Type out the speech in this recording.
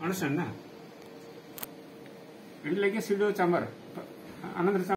Understand na? It is like a pseudo chamber, another chamber.